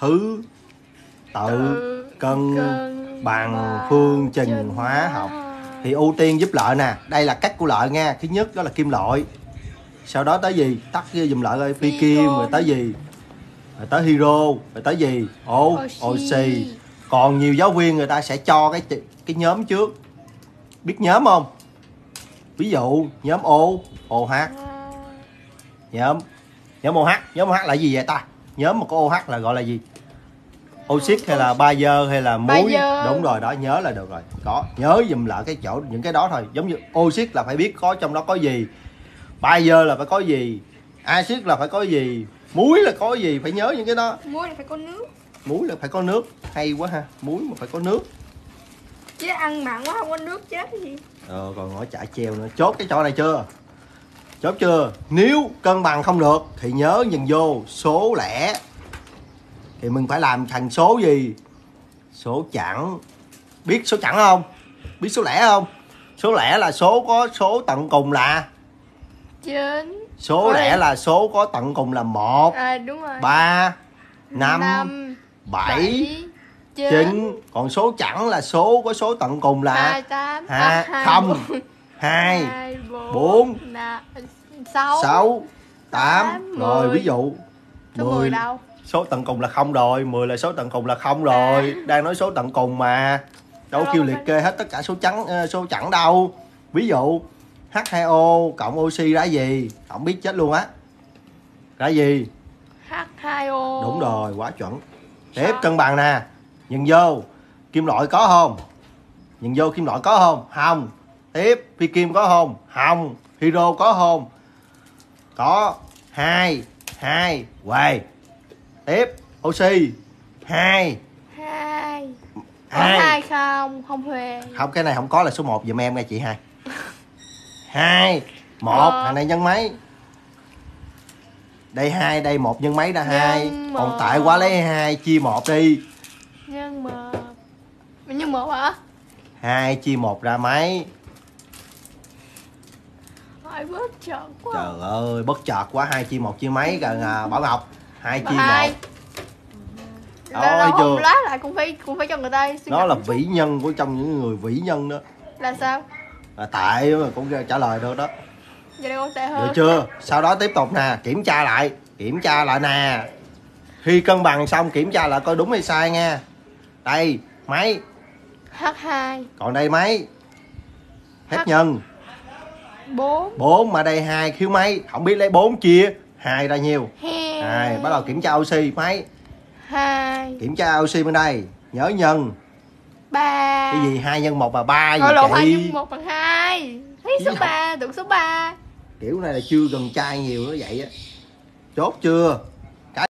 thứ tự cân bằng phương trình hóa học. Thì ưu tiên giúp lợi nè. Đây là cách của lợi nha. Thứ nhất đó là kim loại. Sau đó tới gì? Tắt cái dùm lợi ơi phi kim rồi tới gì? Rồi tới hero rồi tới gì? Ô Oxy. còn nhiều giáo viên người ta sẽ cho cái cái nhóm trước. Biết nhóm không? Ví dụ nhóm O OH nhóm nhóm OH nhóm OH là gì vậy ta nhóm mà có OH là gọi là gì? Oxit hay là bazơ hay là muối? đúng rồi đó nhớ là được rồi. Có nhớ dùm lại cái chỗ những cái đó thôi. Giống như oxit là phải biết có trong đó có gì bazơ là phải có gì axit là phải có gì muối là có gì phải nhớ những cái đó. Muối là phải có nước. Muối là phải có nước hay quá ha muối mà phải có nước. Chứ ăn mặn quá không có nước chết cái gì. Ờ còn ngõ chả treo nữa. Chốt cái chỗ này chưa chốt chưa? Nếu cân bằng không được thì nhớ nhìn vô số lẻ. Thì mình phải làm thành số gì? Số chẵn. Biết số chẵn không? Biết số lẻ không? Số lẻ là số có số tận cùng là? Chín. Số Ôi. lẻ là số có tận cùng là một à đúng rồi. ba năm năm bảy chín. còn số chẵn là số có số tận cùng là? Hai tám. À, không hai bốn, sáu tám. rồi ví dụ. Mười đâu? Số tận cùng là không rồi 10 là số tận cùng là không rồi. Đang nói số tận cùng mà. Đâu kêu liệt kê hết tất cả số trắng ờ, số chẵn đâu. Ví dụ H2O cộng oxy ra gì? Không biết chết luôn á. Ra gì? H2O đúng rồi quá chuẩn. Tiếp Sao? cân bằng nè. Nhìn vô. Kim loại có không? Nhìn vô kim loại có không? Không tiếp phi kim có không không hydro có không có hai hai quay tiếp oxy hai. Hai. Hai. hai không? Không huề không cái này không có là số 1 giùm em nha chị hai. Hai một Ờ. hàng này nhân mấy? Đây hai đây một nhân mấy ra hai? Còn tại quá lấy hai chia một đi. Nhân một. Nhân một hả? Hai chia một ra mấy hỏi bớt chọn quá. Trời ơi bất chợt quá. Hai chia một chia mấy? Gần à, bảo ngọc. Hai chia một. Không chưa? lá lại cũng phải cũng phải cho người ta nó là vĩ nhân của trong những người vĩ nhân đó. Là sao? Là tại mà cũng trả lời được đó. Vậy tệ được hơn chưa? Sau đó tiếp tục nè kiểm tra lại. Kiểm tra lại nè. Khi cân bằng xong kiểm tra lại coi đúng hay sai nha đây mấy H2 còn đây mấy hết H. nhân 4 4 mà đây hai khiếu mấy không biết lấy 4 chia hai ra nhiêu hai. Hai bắt đầu kiểm tra oxy mấy 2 kiểm tra oxy bên đây. Nhớ nhân. 3 cái gì hai nhân một là ba gì lộn hai nhân 1 bằng 2 Thấy số. 3, tưởng số 3 kiểu này là chưa gần trai nhiều nó vậy á. Chốt chưa